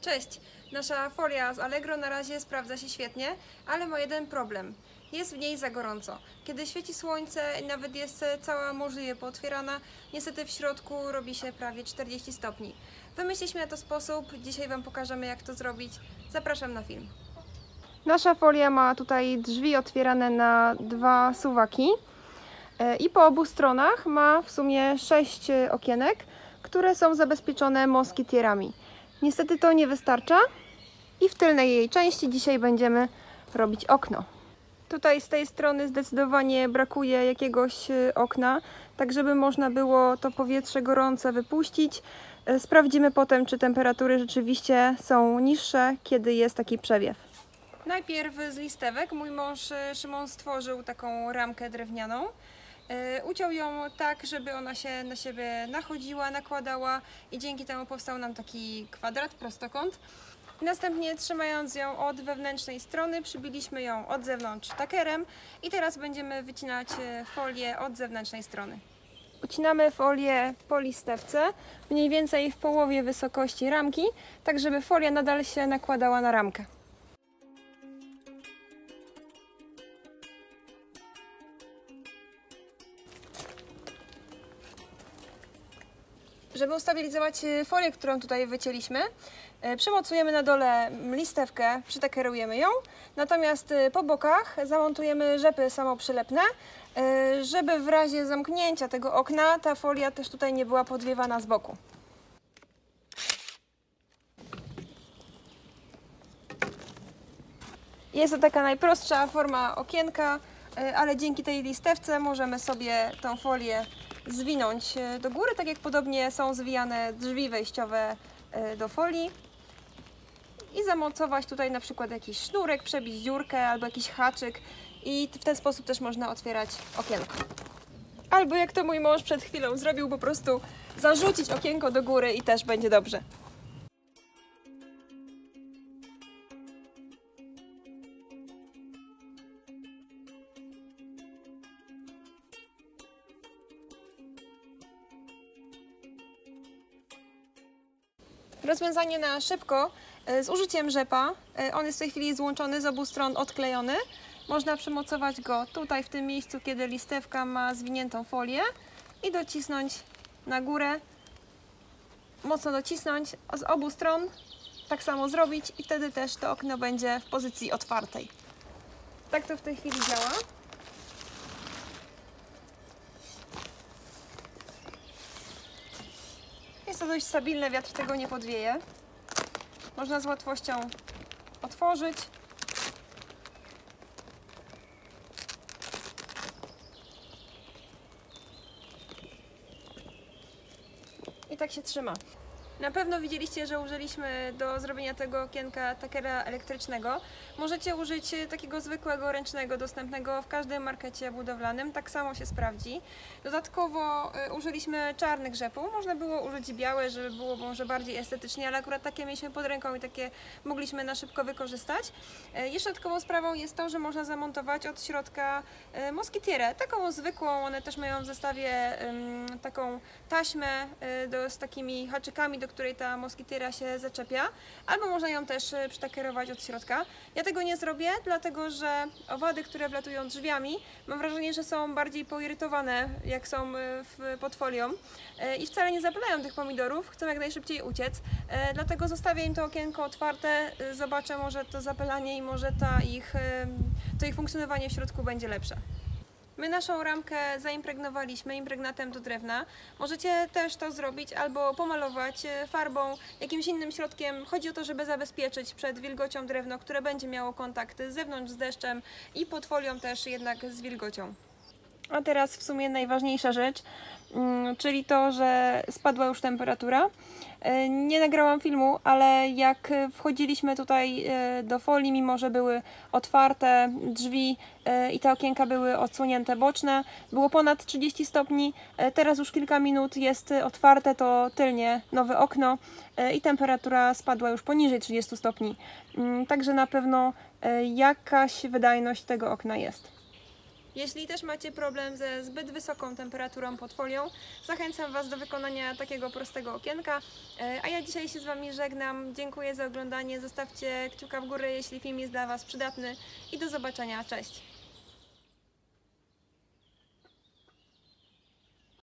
Cześć! Nasza folia z Allegro na razie sprawdza się świetnie, ale ma jeden problem. Jest w niej za gorąco. Kiedy świeci słońce i nawet jest cała możliwie pootwierana, niestety w środku robi się prawie 40 stopni. Wymyśliliśmy na to sposób, dzisiaj Wam pokażemy jak to zrobić. Zapraszam na film. Nasza folia ma tutaj drzwi otwierane na dwa suwaki e, i po obu stronach ma w sumie 6 okienek, które są zabezpieczone moskitierami. Niestety to nie wystarcza i w tylnej jej części dzisiaj będziemy robić okno. Tutaj z tej strony zdecydowanie brakuje jakiegoś y, okna, tak żeby można było to powietrze gorące wypuścić. Y, sprawdzimy potem, czy temperatury rzeczywiście są niższe, kiedy jest taki przewiew. Najpierw z listewek mój mąż y, Szymon stworzył taką ramkę drewnianą. Uciął ją tak, żeby ona się na siebie nachodziła, nakładała i dzięki temu powstał nam taki kwadrat, prostokąt. Następnie trzymając ją od wewnętrznej strony przybiliśmy ją od zewnątrz takerem i teraz będziemy wycinać e, folię od zewnętrznej strony. Ucinamy folię po listewce, mniej więcej w połowie wysokości ramki, tak żeby folia nadal się nakładała na ramkę. Żeby ustabilizować e, folię, którą tutaj wycięliśmy, e, przymocujemy na dole listewkę, przytakerujemy ją, natomiast e, po bokach zamontujemy rzepy samoprzylepne, żeby w razie zamknięcia tego okna ta folia też tutaj nie była podwiewana z boku. Jest to taka najprostsza forma okienka, ale dzięki tej listewce możemy sobie tą folię zwinąć e, do góry, tak jak podobnie są zwijane drzwi wejściowe e, do folii i zamocować tutaj na przykład jakiś sznurek, przebić dziurkę albo jakiś haczyk i w ten sposób też można otwierać okienko. Albo jak to mój mąż przed chwilą zrobił, po prostu zarzucić okienko do góry i też będzie dobrze. Rozwiązanie na szybko e, z użyciem rzepa. E, on jest w tej chwili złączony z obu stron, odklejony. Można przymocować go tutaj w tym miejscu, kiedy listewka ma zwiniętą folię i docisnąć na górę. Mocno docisnąć z obu stron. Tak samo zrobić i wtedy też to okno będzie w pozycji otwartej. Tak to w tej chwili działa. Jest to dość stabilne, wiatr tego nie podwieje. Można z łatwością otworzyć. I tak się trzyma. Na pewno widzieliście, że użyliśmy do zrobienia tego okienka takera elektrycznego. Możecie użyć takiego zwykłego, ręcznego, dostępnego w każdym markecie budowlanym. Tak samo się sprawdzi. Dodatkowo y, użyliśmy czarnych rzepu. Można było użyć białe, żeby było może bardziej estetycznie, ale akurat takie mieliśmy pod ręką i takie mogliśmy na szybko wykorzystać. Y, jeszcze dodatkową sprawą jest to, że można zamontować od środka y, moskitierę. Taką zwykłą, one też mają w zestawie taką taśmę do, z takimi haczykami, do której ta moskityra się zaczepia, albo można ją też e, przytakierować od środka. Ja tego nie zrobię, dlatego że owady, które wlatują drzwiami, mam wrażenie, że są bardziej poirytowane, jak są e, w, pod folią e, i wcale nie zapylają tych pomidorów, chcą jak najszybciej uciec, dlatego zostawię im to okienko otwarte, zobaczę może to zapylanie i może ta ich, to ich funkcjonowanie w środku będzie lepsze. My naszą ramkę zaimpregnowaliśmy impregnatem do drewna. Możecie też to zrobić albo pomalować e, farbą, jakimś innym środkiem. Chodzi o to, żeby zabezpieczyć przed wilgocią drewno, które będzie miało kontakt z zewnątrz z deszczem i pod folią też jednak z wilgocią. A teraz w sumie najważniejsza rzecz, mm, czyli to, że spadła już temperatura. E, nie nagrałam filmu, ale jak wchodziliśmy tutaj e, do folii, mimo że były otwarte drzwi e, i te okienka były odsunięte boczne, było ponad 30 stopni. Teraz już kilka minut jest otwarte to tylnie nowe okno i temperatura spadła już poniżej 30 stopni. Mm, także na pewno jakaś wydajność tego okna jest. Jeśli też macie problem ze zbyt wysoką temperaturą pod folią, zachęcam Was do wykonania takiego prostego okienka. E, A ja dzisiaj się z Wami żegnam. Dziękuję za oglądanie. Zostawcie kciuka w górę, jeśli film jest dla Was przydatny i do zobaczenia. Cześć!